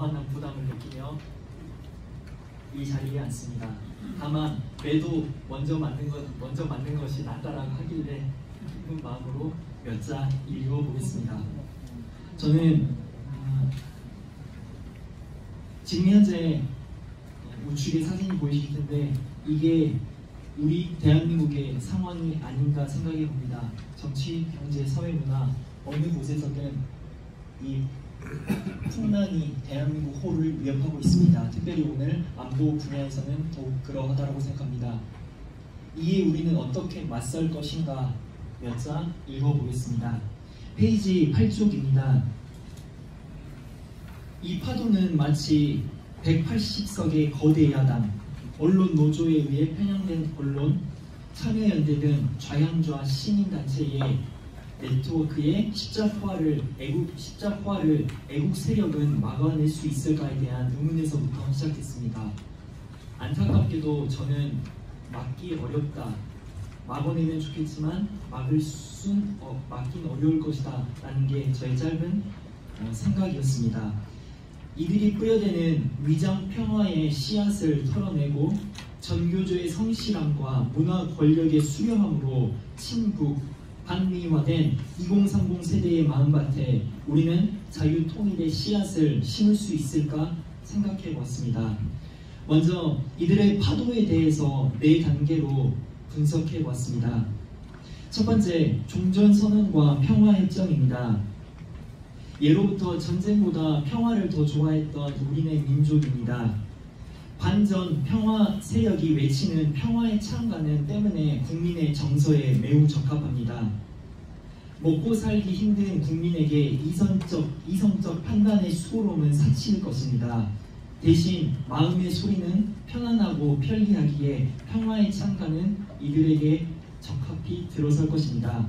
무한한 부담을 느끼며 이 자리에 앉습니다. 다만 매도 먼저 만든 것 먼저 만든 것이 낫다라고 하길래 기쁜 마음으로 몇 자 읽어보겠습니다. 저는 어, 지금 현재 우측에 사진이 보이실 텐데 이게 우리 대한민국의 상황이 아닌가 생각해 봅니다. 정치, 경제, 사회, 문화 어느 곳에서든 이 풍란이 대한민국 호를 위협하고 있습니다. 특별히 오늘 안보 분야에서는 더욱 그러하다고 생각합니다. 이에 우리는 어떻게 맞설 것인가 몇자 읽어보겠습니다. 페이지 8쪽입니다. 이 파도는 마치 180석의 거대 야당, 언론 노조에 의해 편향된 언론, 참여연대 등 좌양좌 시민단체의 네트워크의 십자포화를 애국 십자포화를 애국 세력은 막아낼 수 있을까에 대한 의문에서부터 시작했습니다. 안타깝게도 저는 막기 어렵다. 막아내면 좋겠지만 막을 순 어, 막긴 어려울 것이다 라는 게 저의 짧은 어, 생각이었습니다. 이들이 뿌려대는 위장 평화의 씨앗을 털어내고 전교조의 성실함과 문화 권력의 수렴함으로 친북 반미화된 2030 세대의 마음밭에 우리는 자유 통일의 씨앗을 심을 수 있을까 생각해 보았습니다. 먼저 이들의 파도에 대해서 네 단계로 분석해 보았습니다. 첫 번째, 종전선언과 평화협정입니다. 예로부터 전쟁보다 평화를 더 좋아했던 우리네 민족입니다. 반전 평화 세력이 외치는 평화의 창가는 때문에 국민의 정서에 매우 적합합니다. 먹고 살기 힘든 국민에게 이성적, 이성적 판단의 수고로움은 사치일 것입니다. 대신 마음의 소리는 편안하고 편리하기에 평화의 창가는 이들에게 적합히 들어설 것입니다.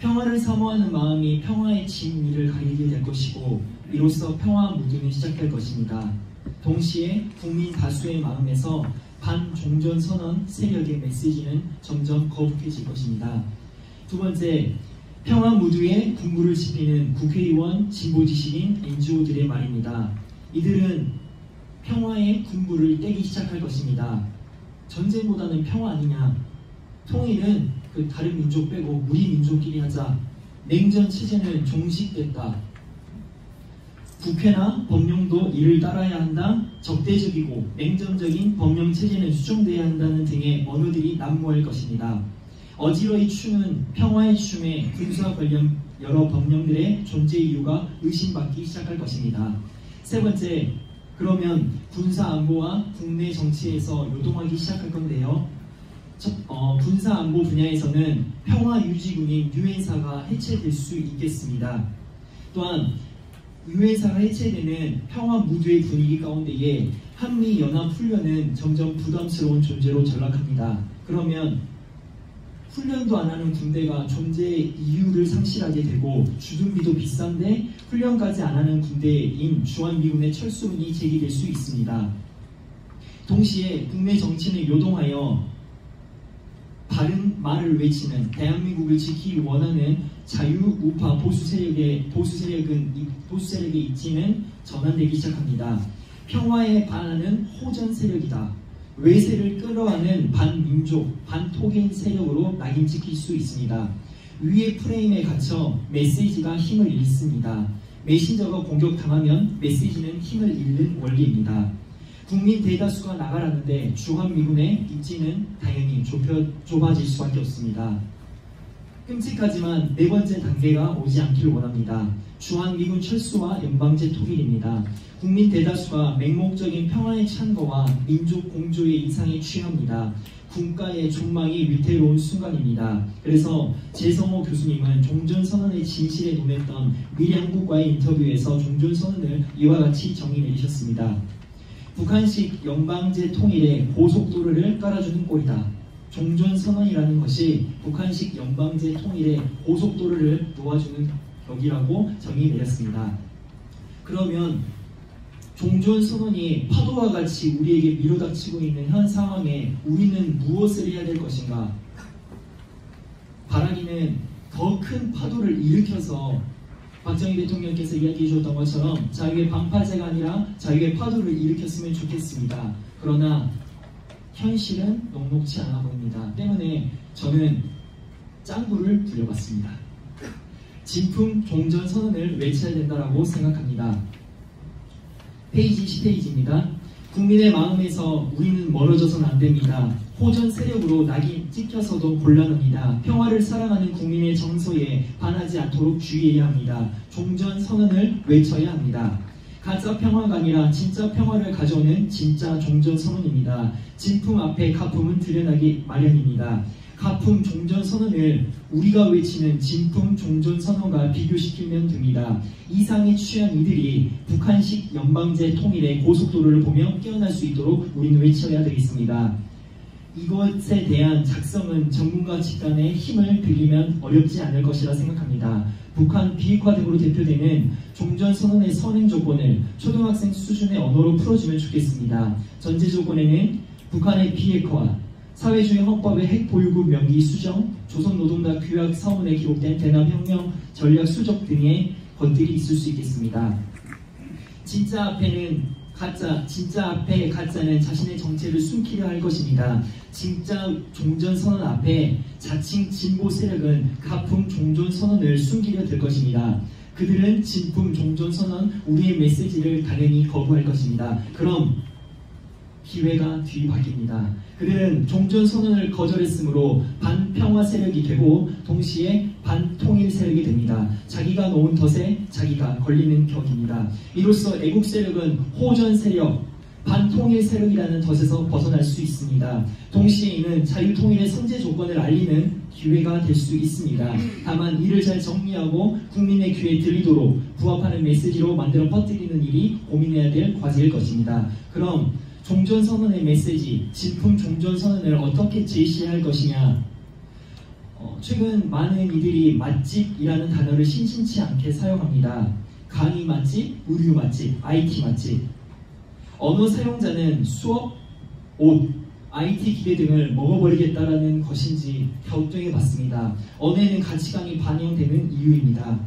평화를 사모하는 마음이 평화의 진미를 가리게 될 것이고 이로써 평화 무드는 시작될 것입니다. 동시에 국민 다수의 마음에서 반종전 선언 세력의 메시지는 점점 거북해질 것입니다. 두 번째, 평화 무드에 군부를 지피는 국회의원, 진보 지식인, NGO들의 말입니다. 이들은 평화의 군부를 떼기 시작할 것입니다. 전쟁보다는 평화 아니냐? 통일은 그 다른 민족 빼고 우리 민족끼리 하자. 냉전 체제는 종식됐다. 국회나 법령도 이를 따라야 한다. 적대적이고 냉전적인 법령 체제는 수정돼야 한다는 등의 언어들이 난무할 것입니다. 어지러이 추는 평화의 춤에 군사 관련 여러 법령들의 존재 이유가 의심받기 시작할 것입니다. 세 번째, 그러면 군사 안보와 국내 정치에서 요동하기 시작할 건데요. 첫, 어, 군사 안보 분야에서는 평화 유지군인 유엔사가 해체될 수 있겠습니다. 또한 유엔사가 해체되는 평화 무드의 분위기 가운데에 한미 연합 훈련은 점점 부담스러운 존재로 전락합니다. 그러면 훈련도 안 하는 군대가 존재의 이유를 상실하게 되고 주둔비도 비싼데 훈련까지 안 하는 군대인 주한미군의 철수문이 제기될 수 있습니다. 동시에 국내 정치는 요동하여 바른 말을 외치는 대한민국을 지키기 원하는 자유 우파 보수 세력의 보수 세력은 보수 세력의 입지는 전환되기 시작합니다. 평화에 반하는 호전 세력이다. 외세를 끌어안는 반민족, 반토개인 세력으로 낙인 찍힐 수 있습니다. 위의 프레임에 갇혀 메시지가 힘을 잃습니다. 메신저가 공격당하면 메시지는 힘을 잃는 원리입니다. 국민 대다수가 나가라는데 주한미군의 입지는 당연히 좁혀, 좁아질 수밖에 없습니다. 끔찍하지만 네 번째 단계가 오지 않기를 원합니다. 주한미군 철수와 연방제 통일입니다. 국민 대다수가 맹목적인 평화의 찬거와 민족 공조의 이상에 취합니다. 국가의 존망이 위태로운 순간입니다. 그래서 재성호 교수님은 종전선언의 진실에 논했던 미래 한국과의 인터뷰에서 종전선언을 이와 같이 정의 내리셨습니다. 북한식 연방제 통일에 고속도로를 깔아주는 꼴이다. 종전 선언이라는 것이 북한식 연방제 통일에 고속도로를 놓아주는 격이라고 정의 내렸습니다. 그러면 종전 선언이 파도와 같이 우리에게 밀어닥치고 있는 현 상황에 우리는 무엇을 해야 될 것인가? 바라기는 더 큰 파도를 일으켜서 박정희 대통령께서 이야기해 주셨던 것처럼 자유의 방파제가 아니라 자유의 파도를 일으켰으면 좋겠습니다. 그러나 현실은 녹록치 않아 보입니다. 때문에 저는 짱구를 불려봤습니다. 진품 종전 선언을 외쳐야 된다고 생각합니다. 페이지 10페이지입니다. 국민의 마음에서 우리는 멀어져서는 안 됩니다. 호전 세력으로 낙이 찍혀서도 곤란합니다. 평화를 사랑하는 국민의 정서에 반하지 않도록 주의해야 합니다. 종전 선언을 외쳐야 합니다. 가짜 평화가 아니라 진짜 평화를 가져오는 진짜 종전 선언입니다. 진품 앞에 가품은 드러나기 마련입니다. 가품 종전 선언을 우리가 외치는 진품 종전 선언과 비교시키면 됩니다. 이상에 취한 이들이 북한식 연방제 통일의 고속도로를 보며 깨어날 수 있도록 우리는 외쳐야 되겠습니다. 이것에 대한 작성은 전문가 집단의 힘을 빌리면 어렵지 않을 것이라 생각합니다. 북한 비핵화 등으로 대표되는 종전선언의 선행 조건을 초등학생 수준의 언어로 풀어주면 좋겠습니다. 전제 조건에는 북한의 비핵화, 사회주의 헌법의 핵보유국 명기 수정, 조선노동당 규약 서문에 기록된 대남혁명 전략 수적 등의 것들이 있을 수 있겠습니다. 진짜 앞에는 가짜, 진짜 앞에 가짜는 자신의 정체를 숨기려 할 것입니다. 진짜 종전선언 앞에 자칭 진보 세력은 가품 종전선언을 숨기려 들 것입니다. 그들은 진품 종전선언 우리의 메시지를 당연히 거부할 것입니다. 그럼 기회가 뒤바뀝니다. 그들은 종전 선언을 거절했으므로 반평화 세력이 되고 동시에 반통일 세력이 됩니다. 자기가 놓은 덫에 자기가 걸리는 격입니다. 이로써 애국 세력은 호전 세력, 반통일 세력이라는 덫에서 벗어날 수 있습니다. 동시에 이는 자유통일의 선제 조건을 알리는 기회가 될 수 있습니다. 다만 이를 잘 정리하고 국민의 귀에 들리도록 부합하는 메시지로 만들어 퍼뜨리는 일이 고민해야 될 과제일 것입니다. 그럼 종전선언의 메시지, 진품 종전선언을 어떻게 제시할 것이냐 어, 최근 많은 이들이 맛집이라는 단어를 심심치 않게 사용합니다. 강의 맛집, 의류 맛집, IT 맛집 언어 사용자는 수업, 옷, IT 기계 등을 먹어버리겠다라는 것인지 갸우뚱해 봤습니다. 언어에는 가치관이 반영되는 이유입니다.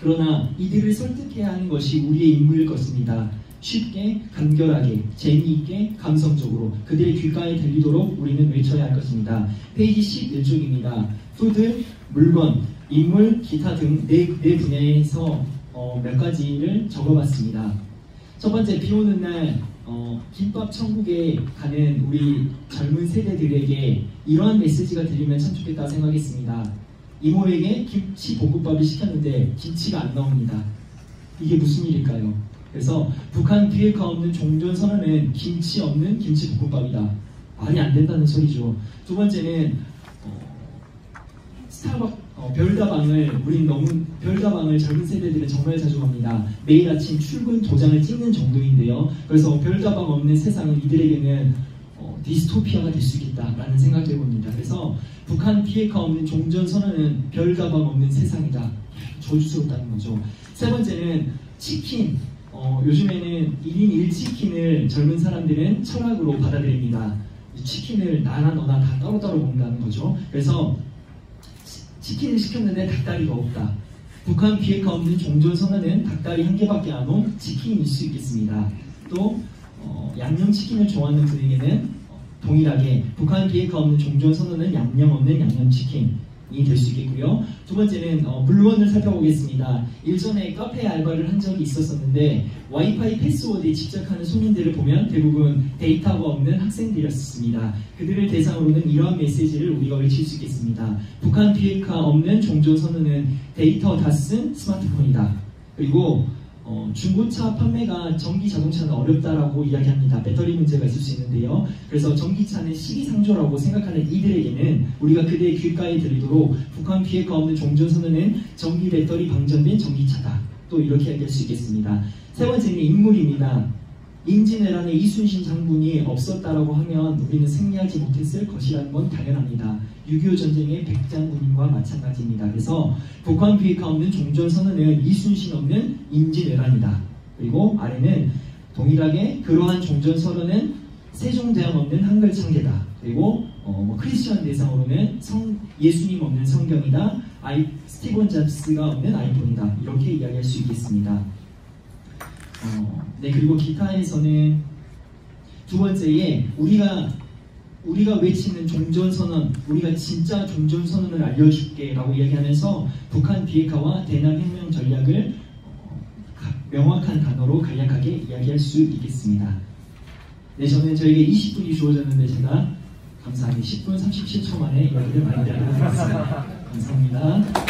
그러나 이들을 설득해야 하는 것이 우리의 임무일 것입니다. 쉽게, 간결하게, 재미있게, 감성적으로 그들의 귓가에 들리도록 우리는 외쳐야 할 것입니다. 페이지 11쪽입니다. food, 물건, 인물, 기타 등 네, 네 분야에서 어, 몇 가지를 적어봤습니다. 첫 번째, 비 오는 날 어, 김밥 천국에 가는 우리 젊은 세대들에게 이러한 메시지가 들리면 참 좋겠다 생각했습니다. 이모에게 김치 볶음밥을 시켰는데 김치가 안 나옵니다. 이게 무슨 일일까요? 그래서 북한 비핵화 없는 종전 선언은 김치 없는 김치 볶음밥이다. 말이 안 된다는 소리죠. 두 번째는 어, 스타벅 어, 별다방을 우린 너무 별다방을 젊은 세대들은 정말 자주 갑니다. 매일 아침 출근 도장을 찍는 정도인데요. 그래서 별다방 없는 세상은 이들에게는 어, 디스토피아가 될 수 있겠다라는 생각도 해봅니다. 그래서 북한 비핵화 없는 종전 선언은 별다방 없는 세상이다. 저주스럽다는 거죠. 세 번째는 치킨. 어, 요즘에는 1인 1치킨을 젊은 사람들은 철학으로 받아들입니다. 치킨을 나나 너나 다 따로따로 먹는다는 거죠. 그래서 치킨을 시켰는데 닭다리가 없다. 북한 비핵화 없는 종전 선언은 닭다리 한 개밖에 안 온 치킨일 수 있겠습니다. 또 어, 양념치킨을 좋아하는 분에게는 어, 동일하게 북한 비핵화 없는 종전 선언은 양념 없는 양념치킨 이 될 수 있겠고요. 두 번째는 어, 물건을 살펴보겠습니다. 일전에 카페 알바를 한 적이 있었었는데 와이파이 패스워드에 집착하는 손님들을 보면 대부분 데이터가 없는 학생들이었습니다. 그들을 대상으로는 이러한 메시지를 우리가 외칠 수 있겠습니다. 북한 비핵화 없는 종전 선언은 데이터 다 쓴 스마트폰이다. 그리고 어, 중고차 판매가 전기 자동차는 어렵다라고 이야기합니다. 배터리 문제가 있을 수 있는데요. 그래서 전기차는 시기상조라고 생각하는 이들에게는 우리가 그대의 귓가에 들리도록 북한 비핵화 없는 종전선언은 전기 배터리 방전된 전기차다. 또 이렇게 얘기할 수 있겠습니다. 세 번째는 인물입니다. 임진왜란의 이순신 장군이 없었다라고 하면 우리는 승리하지 못했을 것이라는 건 당연합니다. 6.25 전쟁의 백장군인과 마찬가지입니다. 그래서 북한 비핵화 없는 종전선언은 이순신 없는 임진왜란이다. 그리고 아래는 동일하게 그러한 종전선언은 세종대왕 없는 한글 창제다. 그리고 어, 뭐 크리스천 대상으로는 성, 예수님 없는 성경이다. 아이, 스티븐 잡스가 없는 아이폰이다. 이렇게 이야기할 수 있겠습니다. 어, 네, 그리고 기타에서는 두 번째에 우리가 우리가 외치는 종전 선언, 우리가 진짜 종전 선언을 알려줄게라고 이야기하면서 북한 비핵화와 대남 혁명 전략을 어, 가- 명확한 단어로 간략하게 이야기할 수 있겠습니다. 네, 저는 저에게 20분이 주어졌는데 제가 감사하게 10분 37초 만에 이야기를 많이 하겠습니다. 감사합니다.